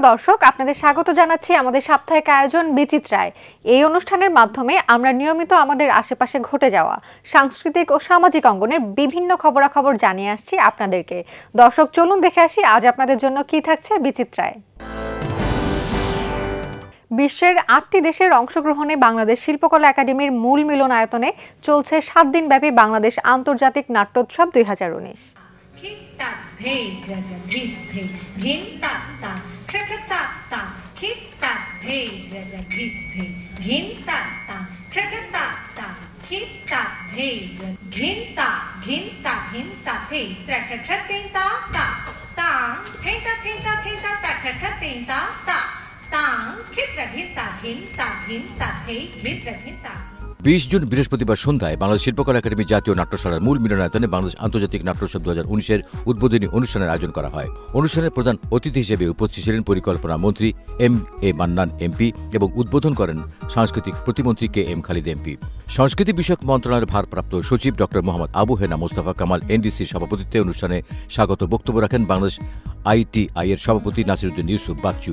সুপ্রিয় দর্শক, আপনাদের স্বাগত জানাচ্ছি আমাদের সাপ্তাহিক আয়োজন বিচিত্রায় এই অনুষ্ঠানের মাধ্যমে আমরা নিয়মিত আমাদের আশেপাশে ঘটে যাওয়া সাংস্কৃতিক ও সামাজিক অঙ্গনের বিভিন্ন খবরাখবর জানিয়ে আসছি আপনাদেরকে। দর্শক, চলুন দেখে আসি আজ আপনাদের জন্য কি থাকছে বিচিত্রায় বিশ্বের আটটি দেশের অংশগ্রহণে বাংলাদেশ শিল্পকলা একাডেমির মূল মিলনায়তনে চলছে সাত দিনব্যাপী বাংলাদেশ আন্তর্জাতিক নাট্যোৎসব দুই হাজার উনিশ। krakatatang, kitatbhe, radagibhe, gintatang, krakatatang, kitatbhe, ginta, ginta, ginta, te, trakakatinta, ta, tang, tinta, tinta, tinta, trakakatinta, ta, tang, kitraginta, ginta, ginta, te, kitraginta. বিশ জুন বৃহস্পতিবার সন্ধ্যায় বাংলাদেশ শিল্পকলা একাডেমি জাতীয় নাট্যশালার মূল মিলনায়তনে বাংলাদেশ আন্তর্জাতিক নাট্যোৎসব দু হাজার উনিশের উদ্বোধনী অনুষ্ঠানের আয়োজন করা হয়। অনুষ্ঠানের প্রধান অতিথি হিসেবে উপস্থিত ছিলেন পরিকল্পনা মন্ত্রী এম, এ মান্নান এমপি এবং উদ্বোধন করেন সাংস্কৃতিক প্রতিমন্ত্রী কে এম খালিদ এমপি। সংস্কৃতি বিষয়ক মন্ত্রণালয়ের ভারপ্রাপ্ত সচিব ডক্টর মোহাম্মদ আবু হেনা মোস্তফা কামাল এনডিসির সভাপতিত্বে অনুষ্ঠানে স্বাগত বক্তব্য রাখেন বাংলাদেশ আইটিআই এর সভাপতি নাসিরুদ্দিন ইউসুফ বাচ্চু।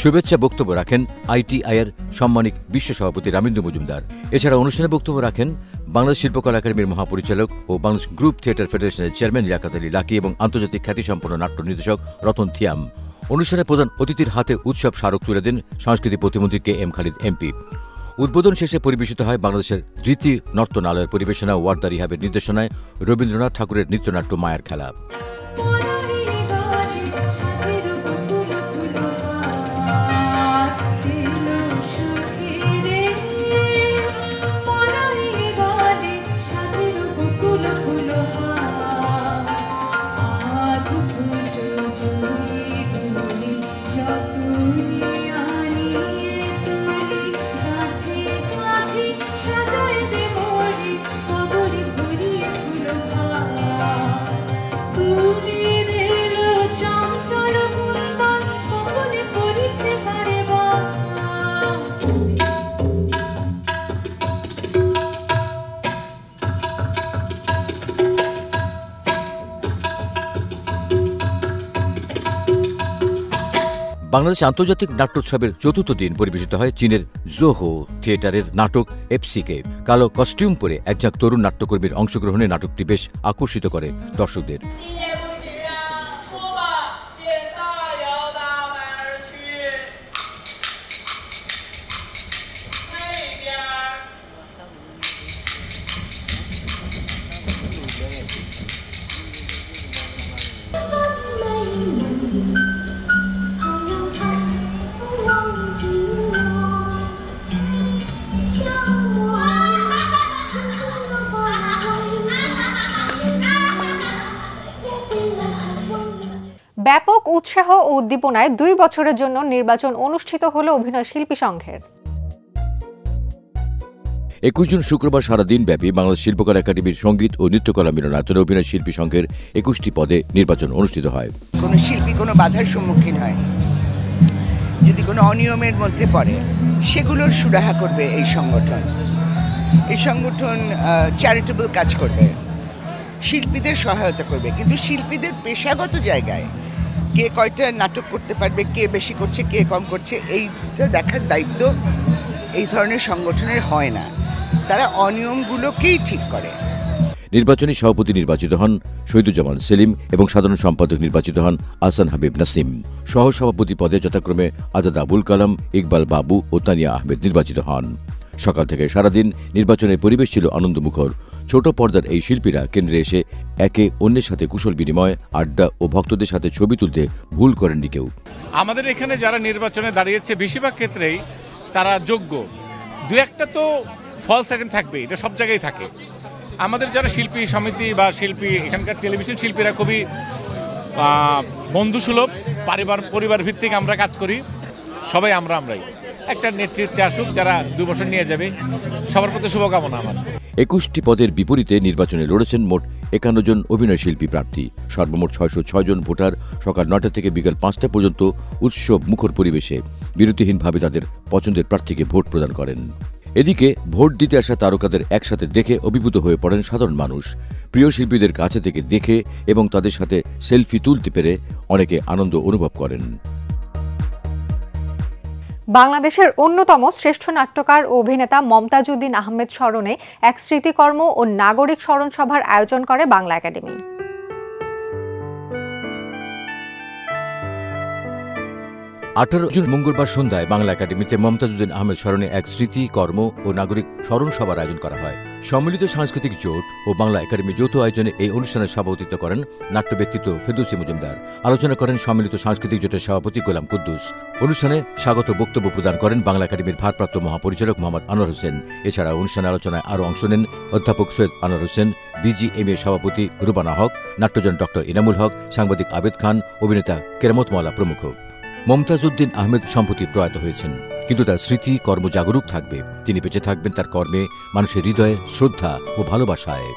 শুভেচ্ছা বক্তব্য রাখেন আইটিআই এর সম্মানিক বিশ্ব সভাপতি রামেন্দ্র মজুমদার। এছাড়া অনুষ্ঠানে বক্তব্য রাখেন বাংলাদেশ শিল্পকলা একাডেমির মহাপরিচালক ও বাংলাদেশ গ্রুপ থিয়েটার ফেডারেশনের চেয়ারম্যান লিয়াকাত আলী লাকি এবং আন্তর্জাতিক খ্যাতিসম্পন্ন নাট্য নির্দেশক রতন থিয়াম। অনুষ্ঠানে প্রধান অতিথির হাতে উৎসব স্মারক তুলে দেন সংস্কৃতি প্রতিমন্ত্রী কে এম খালিদ এমপি উদ্বোধন শেষে পরিবেশিত হয় বাংলাদেশের ধৃতি নর্তনালয়ের পরিবেশনা, ওয়ার্দা রিহাবের নির্দেশনায় রবীন্দ্রনাথ ঠাকুরের নৃত্যনাট্য মায়ের খেলা। বাংলাদেশ আন্তর্জাতিক নাট্যোৎসবের চতুর্থ দিন পরিবেশিত হয় চীনের জোহো থিয়েটারের নাটক এফসিকে। কালো কস্টিউম পরে একজন তরুণ নাট্যকর্মীর অংশগ্রহণে নাটকটি বেশ আকর্ষিত করে দর্শকদের। উৎসাহ ও উদ্দীপনায় দুই বছরের জন্য নির্বাচন অনুষ্ঠিত হলো অভিনয় শিল্পী সংঘের। একুশ জুন শুক্রবার সারাদিন ব্যাপী বাংলাদেশ শিল্পকলা একাডেমির সংগীত ও নৃত্যকলা মিলনায়তনে অভিনয় শিল্পী সংঘের একুশটি পদে নির্বাচন অনুষ্ঠিত হয়। কোনো শিল্পী কোনো বাধার সম্মুখীন হয়। যদি কোনো অনিয়মের মধ্যে পড়ে সেগুলোর সুরাহা করবে এই সংগঠন। এই সংগঠন চ্যারিটেবল কাজ করবে। শিল্পীদের সহায়তা করবে। কিন্তু শিল্পীদের পেশাগত জায়গায় কে কয়টা নাটক করতে পারবে, কে বেশি করছে, কে কম করছে, এইটা দেখার দায়িত্ব এই ধরনের সংগঠনের হয় না। তারা অনিয়মগুলোকেই ঠিক করে। নির্বাচনী সভাপতি নির্বাচিত হন শহীদুজ্জামান সেলিম এবং সাধারণ সম্পাদক নির্বাচিত হন আসান হাবিব নাসিম। সহ সভাপতি পদে যথাক্রমে আজাদ আবুল কালাম, ইকবাল বাবু ও তানিয়া আহমেদ নির্বাচিত হন। সকাল থেকে সারাদিন নির্বাচনের পরিবেশ ছিল আনন্দমুখর। ছোট পর্দার এই শিল্পীরা কেন্দ্রে এসে একে অন্যের সাথে কুশল বিনিময়, আড্ডা ও ভক্তদের সাথে ছবি তুলতে ভুল করেননি কেউ। আমাদের এখানে যারা নির্বাচনে দাঁড়িয়েছে, বেশিরভাগ ক্ষেত্রেই তারা যোগ্য। দু একটা তো ফল সেকেন্ড থাকবে এটা সব জায়গায় থাকে। আমাদের যারা শিল্পী সমিতি বা শিল্পী, এখানকার টেলিভিশন শিল্পীরা খুবই বন্ধুসুলভ, পরিবার পরিবার ভিত্তিক আমরা কাজ করি, সবাই আমরা আমরাই। একটা নেতৃত্বে আসুক, যারা দু বছর নিয়ে যাবে, সবার প্রতি শুভকামনা আমার। একুশটি পদের বিপরীতে নির্বাচনে লড়েছেন মোট একান্ন জন অভিনয়শিল্পী প্রার্থী। সর্বমোট ছয়শো ছয় জন ভোটার সকাল নটা থেকে বিকাল পাঁচটা পর্যন্ত উৎসব মুখর পরিবেশে বিরতিহীনভাবে তাদের পছন্দের প্রার্থীকে ভোট প্রদান করেন। এদিকে ভোট দিতে আসা তারকাদের একসাথে দেখে অভিভূত হয়ে পড়েন সাধারণ মানুষ। প্রিয় শিল্পীদের কাছে থেকে দেখে এবং তাদের সাথে সেলফি তুলতে পেরে অনেকে আনন্দ অনুভব করেন। বাংলাদেশের অন্যতম শ্রেষ্ঠ নাট্যকার ও অভিনেতা মমতাজউদ্দিন আহমেদ স্মরণে এক স্মৃতিকর্ম ও নাগরিক স্মরণ সভার আয়োজন করে বাংলা একাডেমি। আঠারো জুন মঙ্গলবার সন্ধ্যায় বাংলা একাডেমিতে মমতাজুদ্দিন আহমেদ স্মরণে এক স্মৃতি, কর্ম ও নাগরিক স্মরণ সভার আয়োজন করা হয়। সম্মিলিত সাংস্কৃতিক জোট ও বাংলা একাডেমি যৌথ আয়োজনে এই অনুষ্ঠানের সভাপতিত্ব করেন নাট্য ব্যক্তিত্ব ফেদুসি মজুমদার। আলোচনা করেন সম্মিলিত সাংস্কৃতিক জোটের সভাপতি গোলাম কুদ্দুস। অনুষ্ঠানে স্বাগত বক্তব্য প্রদান করেন বাংলা একাডেমির ভারপ্রাপ্ত মহাপরিচালক মোহাম্মদ আনোয়ার হোসেন। এছাড়া অনুষ্ঠানে আলোচনায় আরও অংশ নেন অধ্যাপক সৈয়দ আনোয়ার হোসেন, বিজিএমএ সভাপতি রুবানা হক, নাট্যজন ডক্টর ইনামুল হক, সাংবাদিক আবেদ খান, অভিনেতা কেরামত মালা প্রমুখ। মমতাজউদ্দিন আহমেদ সম্প্রতি প্রয়াত হয়েছেন। কিন্তু তার স্মৃতি কর্মজাগরুক থাকবে। তিনি বেঁচে থাকবেন তার কর্মে, মানুষের হৃদয়ে, শ্রদ্ধা ও ভালোবাসায়।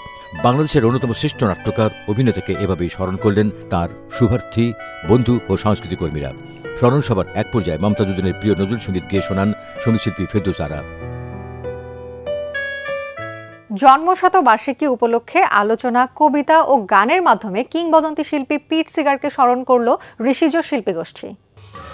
বাংলাদেশের অন্যতম শ্রেষ্ঠ নাট্যকার, অভিনেতাকে এভাবেই স্মরণ করলেন তার শুভার্থী, বন্ধু ও সংস্কৃতি কর্মীরা। স্মরণ সভার এক পর্যায়ে মমতাজউদ্দিনের প্রিয় নজরুল সংগীত গেয়ে শোনান সঙ্গীতশিল্পী ফেরদৌস আরা জন্মশতবার্ষিকী উপলক্ষে আলোচনা, কবিতা ও গানের মাধ্যমে কিংবদন্তি শিল্পী পিট সিগারকে স্মরণ করল ঋষিজ শিল্পী গোষ্ঠী Bye.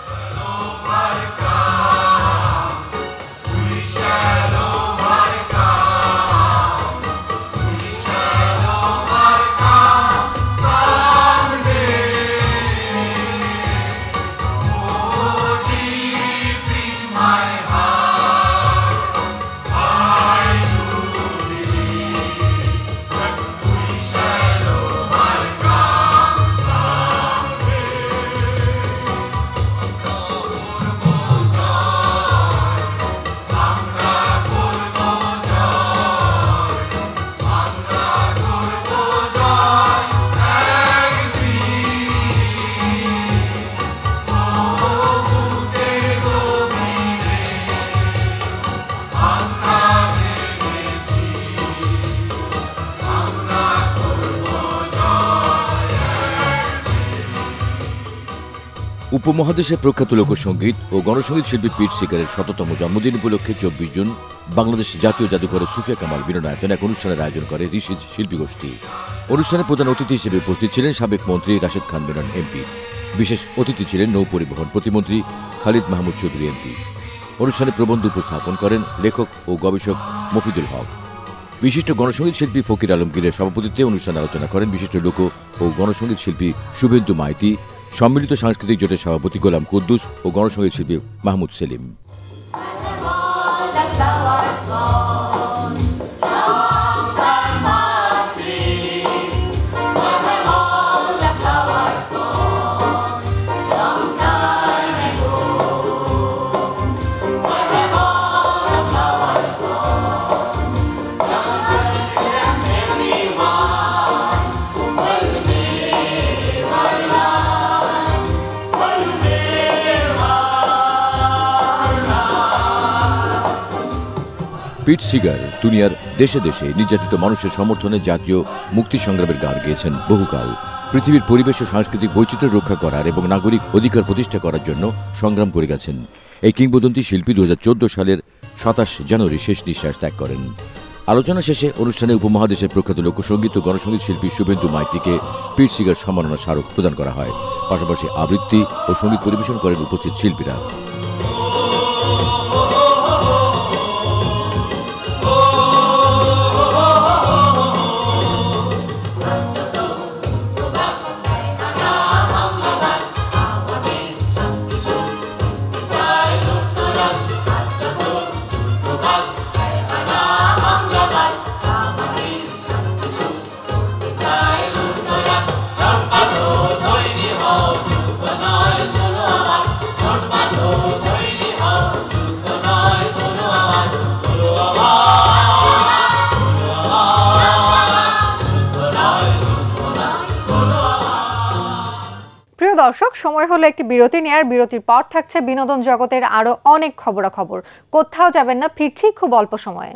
উপমহাদেশের প্রখ্যাত লোকসঙ্গীত ও গণসঙ্গীত শিল্পী পিট সিকারের শততম জন্মদিন উপলক্ষে চব্বিশ জুন বাংলাদেশ জাতীয় জাদুঘরে সুফিয়া কামাল মিলনায়তন এক অনুষ্ঠানের আয়োজন করে ঋষিজ শিল্পী গোষ্ঠী অনুষ্ঠানে প্রধান অতিথি হিসেবে উপস্থিত ছিলেন সাবেক মন্ত্রী রাশেদ খান মেনন এমপি। বিশেষ অতিথি ছিলেন নৌ পরিবহন প্রতিমন্ত্রী খালিদ মাহমুদ চৌধুরী, এমপি। অনুষ্ঠানে প্রবন্ধ উপস্থাপন করেন লেখক ও গবেষক মফিদুল হক। বিশিষ্ট গণসঙ্গীত শিল্পী ফকির আলমগীরের সভাপতিত্বে অনুষ্ঠানে আলোচনা করেন বিশিষ্ট লোক ও গণসঙ্গীত শিল্পী শুভেন্দু মাইতি সম্মিলিত সাংস্কৃতিক জোটের সভাপতি গোলাম কুদ্দুস ও গণসঙ্গীত শিল্পী মাহমুদ সেলিম। পিট সিগার দুনিয়ার দেশে দেশে নির্যাতিত মানুষের সমর্থনে জাতীয় মুক্তি সংগ্রামের গান গেয়েছেন বহুকাল। পৃথিবীর পরিবেশ ও সাংস্কৃতিক বৈচিত্র্য রক্ষা করার এবং নাগরিক অধিকার প্রতিষ্ঠা করার জন্য সংগ্রাম করে গেছেন। এই কিংবদন্তি শিল্পী দু হাজার চোদ্দ সালের সাতাশ জানুয়ারি শেষ নিঃশ্বাস ত্যাগ করেন। আলোচনা শেষে অনুষ্ঠানে উপমহাদেশের প্রখ্যাত লোকসঙ্গীত ও গণসঙ্গীত শিল্পী শুভেন্দু মাইতিকে পিট সিগার সম্মাননা স্মারক প্রদান করা হয়। পাশাপাশি আবৃত্তি ও সংগীত পরিবেশন করেন উপস্থিত শিল্পীরা। হলো একটি বিরতি নেয়ার বিরতির পর থাকছে বিনোদন জগতের আরও অনেক খবরাখবর। কোথাও যাবেন না, ফিরছি খুব অল্প সময়ে।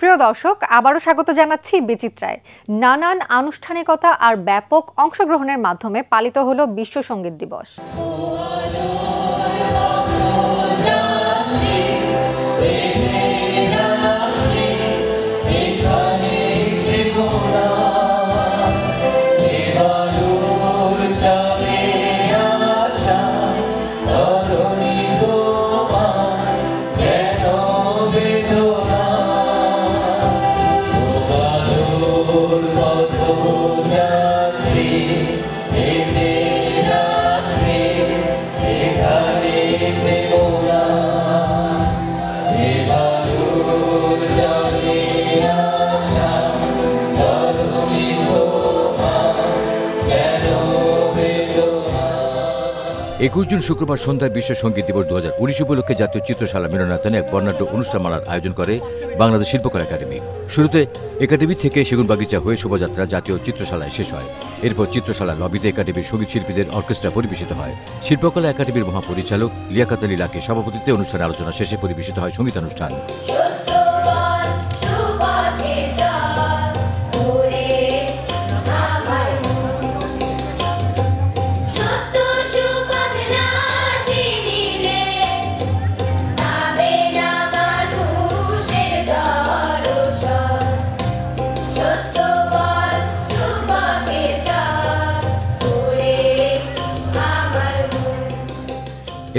প্রিয় দর্শক, আবারও স্বাগত জানাচ্ছি বিচিত্রায়। নানান আনুষ্ঠানিকতা আর ব্যাপক অংশগ্রহণের মাধ্যমে পালিত হলো বিশ্ব সংগীত দিবস। Amen. একুশ জুন শুক্রবার সন্ধ্যায় বিশ্ব সংগীত দিবস দু হাজার উনিশ উপলক্ষে জাতীয় চিত্রশালা মিলনায়তনে এক বর্ণাঢ্য অনুষ্ঠানমালার আয়োজন করে বাংলাদেশ শিল্পকলা একাডেমি। শুরুতে একাডেমি থেকে সেগুনবাগিচা হয়ে শোভাযাত্রা জাতীয় চিত্রশালায় শেষ হয়। এরপর চিত্রশালা লবিতে একাডেমির সংগীত শিল্পীদের অর্কেস্ট্রা পরিবেশিত হয়। শিল্পকলা একাডেমির মহাপরিচালক লিয়াকাত আলী লাকের সভাপতিত্বে অনুষ্ঠানে আলোচনা শেষে পরিবেশিত হয় সঙ্গীতানুষ্ঠান।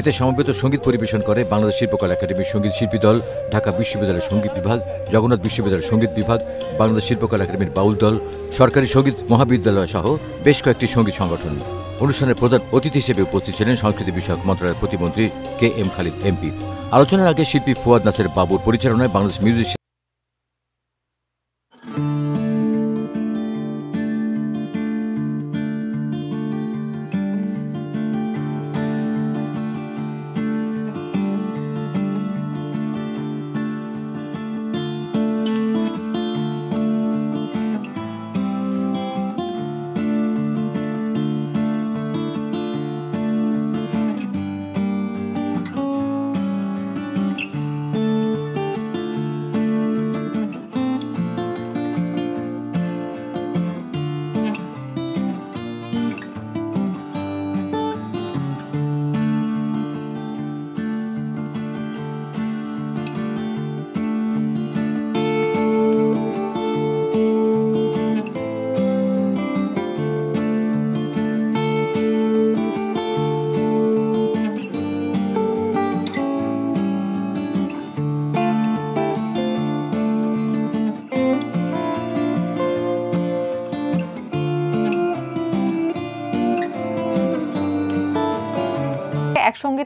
এতে সমবেত সংগীত পরিবেশন করে বাংলাদেশ শিল্পকলা একাডেমির সংগীত শিল্পী দল, ঢাকা বিশ্ববিদ্যালয়ের সংগীত বিভাগ, জগন্নাথ বিশ্ববিদ্যালয়ের সংগীত বিভাগ, বাংলাদেশ শিল্পকলা একাডেমির বাউল দল, সরকারি সংগীত মহাবিদ্যালয় সহ বেশ কয়েকটি সংগীত সংগঠন। অনুষ্ঠানের প্রধান অতিথি হিসেবে উপস্থিত ছিলেন সংস্কৃতি বিষয়ক মন্ত্রণালয়ের প্রতিমন্ত্রী কে এম খালিদ এমপি। আলোচনার আগে শিল্পী ফুয়াদ নাসের বাবুর পরিচালনায় বাংলাদেশ মিউজিক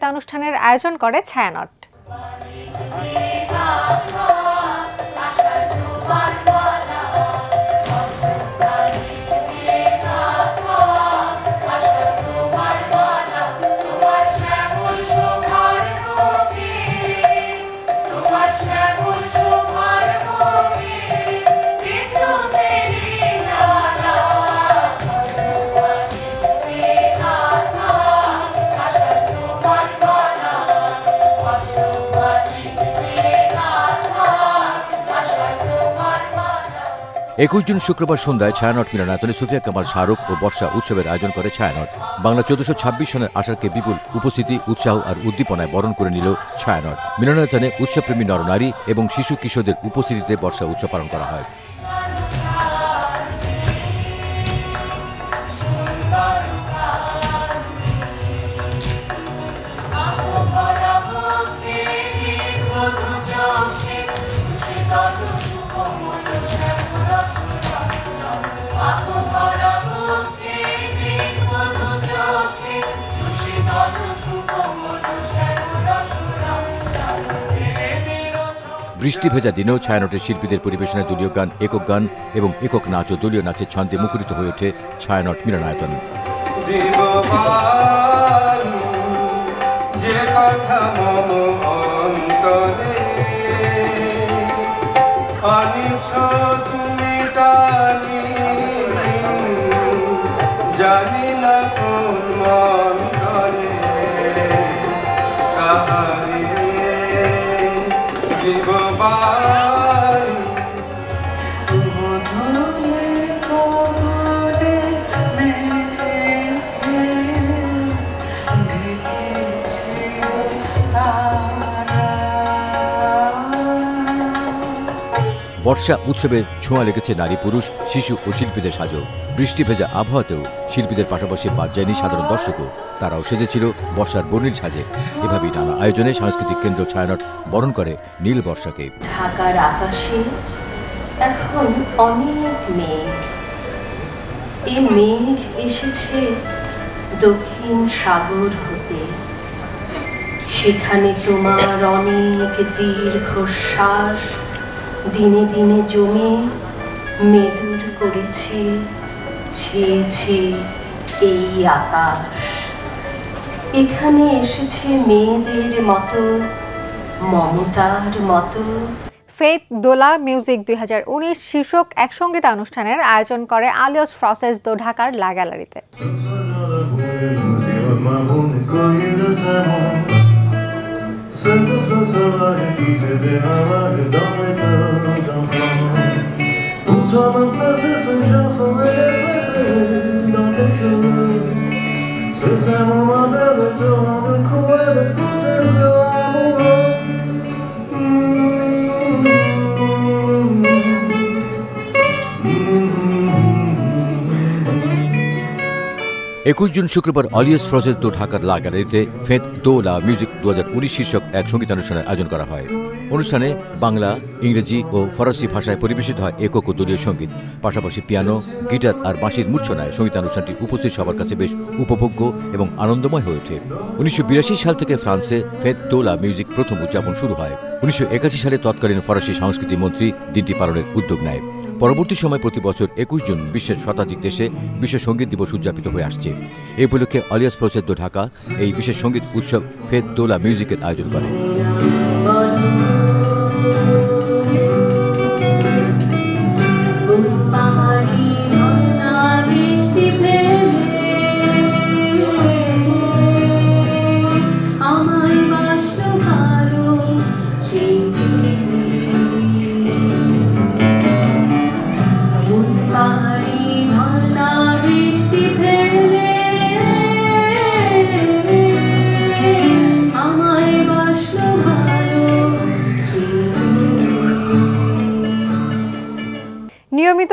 সঙ্গীতানুষ্ঠানের আয়োজন করে ছায়ানট। একুশ জুন শুক্রবার সন্ধ্যায় ছায়ানট মিলনায়তনে সুফিয়া কামাল শাহরুখ ও বর্ষা উৎসবের আয়োজন করে ছায়ানট। বাংলা চোদ্দশো ছাব্বিশ সনের আষাঢ়কে বিপুল উপস্থিতি, উৎসাহ আর উদ্দীপনায় বরণ করে নিল ছায়ানট। মিলনায়তনে উৎসবপ্রেমী নরনারী এবং শিশু কিশোরদের উপস্থিতিতে বর্ষা উৎসব পালন করা হয়। বৃষ্টি ভেজা দিনেও ছায়ানটের শিল্পীদের পরিবেশনে দলীয় গান, একক গান এবং একক নাচ ও দলীয় নাচের ছন্দে মুখরিত হয়ে ওঠে ছায়ানট মিলনায়তন। যে কথা বর্ষা উৎসবে ছোঁয়া লেগেছে নারী, পুরুষ, শিশু ও শিল্পীদের সাজো বৃষ্টি ভেজা আবহাওয়াতেও শিল্পীদের পাশাপাশি বাদ যায়নি সাধারণ দর্শকও। তারাও সেজেছিল বর্ষার বর্ণিল সাজে। এভাবেই নানা আয়োজনে সাংস্কৃতিক কেন্দ্র ছায়ানট বরণ করে নীল বর্ষাকে। ঢাকার আকাশে এখন অনেক মেঘ। এ মেঘ এসেছে দক্ষিণ সাগর হতে। সেখানে তোমার অনেক দীর্ঘশ্বাস দিনে দিনে জমে মেদুর করেছে ছেয়েছে এই আকাশ এখানে এসেছে মেয়েদের মতো মমতার মতো ফেথ দোলা মিউজিক দুই হাজার উনিশ শীর্ষক এক সঙ্গীতানুষ্ঠানের আয়োজন করে আলিয়স ফ্রসেস দো ঢাকার লা গ্যালারিতে d'enfant Pour toi ma place ce chien ferait dans tes cheveux C'est ça mon ma belle te rendre pour tes yeux amoureux একুশ জুন শুক্রবার অলিয়াস ফ্রজের দো ঢাকার লা গ্যালারিতে ফেদ দো লা মিউজিক দু হাজার উনিশ শীর্ষক এক সঙ্গীতানুষ্ঠানের আয়োজন করা হয় অনুষ্ঠানে বাংলা, ইংরেজি ও ফরাসি ভাষায় পরিবেশিত হয় একক ও দলীয় সংগীত। পাশাপাশি পিয়ানো, গিটার আর বাঁশির মূর্ছনায় সঙ্গীতানুষ্ঠানটি উপস্থিত সবার কাছে বেশ উপভোগ্য এবং আনন্দময় হয়ে ওঠে। উনিশশো বিরাশি সাল থেকে ফ্রান্সে ফেদ দো লা মিউজিক প্রথম উদযাপন শুরু হয়। উনিশশো একাশি সালে তৎকালীন ফরাসি সংস্কৃতি মন্ত্রী দিনটি পালনের উদ্যোগ নেয়। পরবর্তী সময় প্রতি বছর একুশ জুন বিশ্বের শতাধিক দেশে বিশ্ব সংগীত দিবস উদযাপিত হয়ে আসছে। এই উপলক্ষে অলিয়াস প্রচেদ্য ঢাকা এই বিশেষ সংগীত উৎসব ফেদ দোলা মিউজিকের আয়োজন করে। thank you.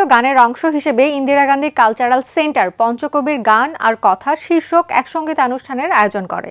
গানের অংশ হিসেবে ইন্দিরা গান্ধী কালচারাল সেন্টার পঞ্চকবির গান আর কথা শীর্ষক একসঙ্গীত অনুষ্ঠানের আয়োজন করে।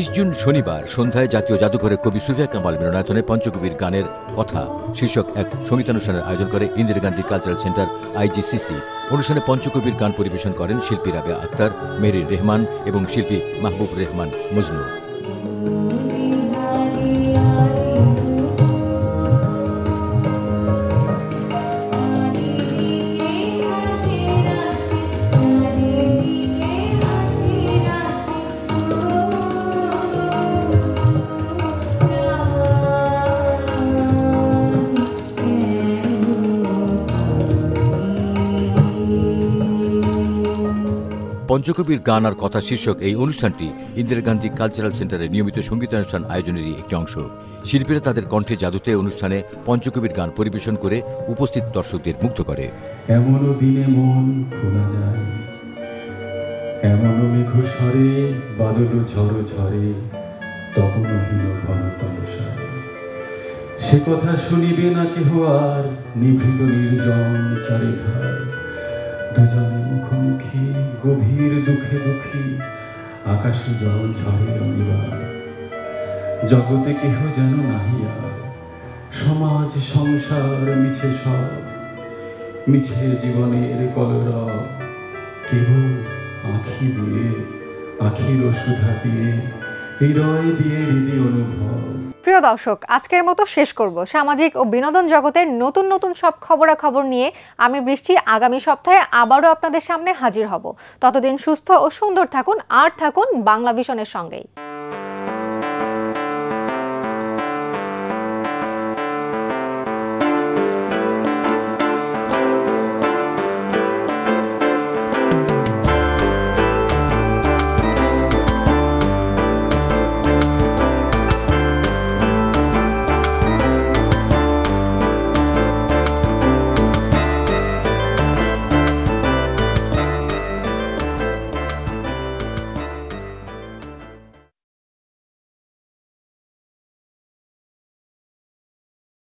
বাইশ জুন শনিবার সন্ধ্যায় জাতীয় জাদুঘরে কবি সুফিয়া কামাল মিলনায়তনে পঞ্চকবির গানের কথা শীর্ষক এক সঙ্গীতানুষ্ঠানের আয়োজন করে Indira Gandhi Cultural Centre IGCC. অনুষ্ঠানে পঞ্চকবির গান পরিবেশন করেন শিল্পী রাবে আক্তার মেহরির রেহমান এবং শিল্পী মাহবুব রেহমান মজনু। পঞ্চকবির গান আর কথা শীর্ষক এই অনুষ্ঠানটি ইন্দিরা গান্ধী কালচারাল সেন্টারে নিয়মিত সঙ্গীতানুষ্ঠান আয়োজনেরই একটি অংশ। শিল্পীরা তাদের কণ্ঠে জাদুতে অনুষ্ঠানে পঞ্চকবির গান পরিবেশন করে উপস্থিত দর্শকদের মুগ্ধ করে। দিনে মন খোলা যায় মেঘ সরে বাদল ঝড় ঝরে ঘন তমসায় সে কথা শুনিবে না কেহ আর, নিভৃত নির্জন চারিধার দুজনে মুখোমুখি, গভীর দুঃখে দুঃখী, আকাশে জল ঝরে রবিবার জগতে কেহ যেন নাহি আর, সমাজ, সংসার মিছে সব, মিছে জীবনের কলরব। কেবল আঁখি দিয়ে, আখির সুধা দিয়ে হৃদয় দিয়ে হৃদয় অনুভব। প্রিয় দর্শক, আজকের মতো শেষ করব। সামাজিক ও বিনোদন জগতের নতুন নতুন সব খবরাখবর নিয়ে আমি বৃষ্টি আগামী সপ্তাহে আবারও আপনাদের সামনে হাজির হব। ততদিন সুস্থ ও সুন্দর থাকুন, আর থাকুন বাংলা ভিশনের সঙ্গেই।